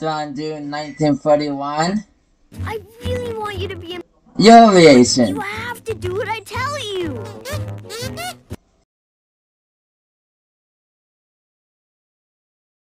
Strongdrew 1941. I really want you to be a Your aviation. You have to do what I tell you.